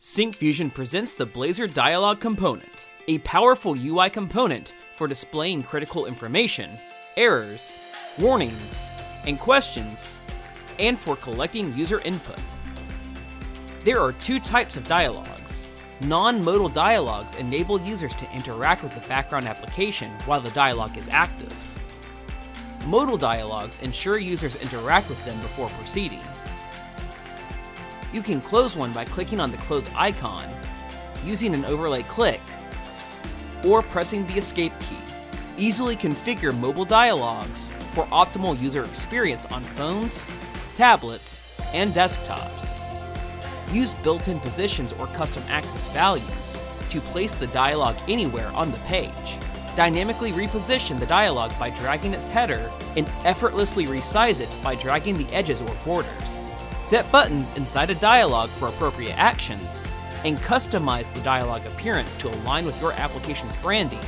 Syncfusion presents the Blazor Dialog Component, a powerful UI component for displaying critical information, errors, warnings, and questions, and for collecting user input. There are two types of dialogues. Non-modal dialogues enable users to interact with the background application while the dialog is active. Modal dialogues ensure users interact with them before proceeding. You can close one by clicking on the close icon, using an overlay click, or pressing the escape key. Easily configure mobile dialogues for optimal user experience on phones, tablets, and desktops. Use built-in positions or custom access values to place the dialog anywhere on the page. Dynamically reposition the dialog by dragging its header and effortlessly resize it by dragging the edges or borders. Set buttons inside a dialog for appropriate actions, and customize the dialog appearance to align with your application's branding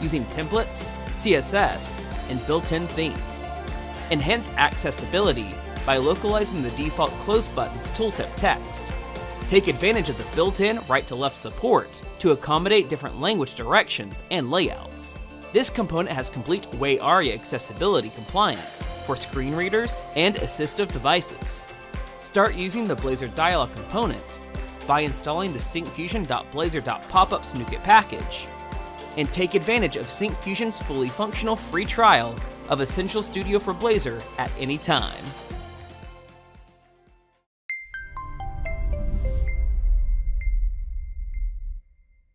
using templates, CSS, and built-in themes. Enhance accessibility by localizing the default close button's tooltip text. Take advantage of the built-in right-to-left support to accommodate different language directions and layouts. This component has complete WAI-ARIA accessibility compliance for screen readers and assistive devices. Start using the Blazor Dialog component by installing the syncfusion.blazor.popup NuGet package, and take advantage of Syncfusion's fully functional free trial of Essential Studio for Blazor at any time.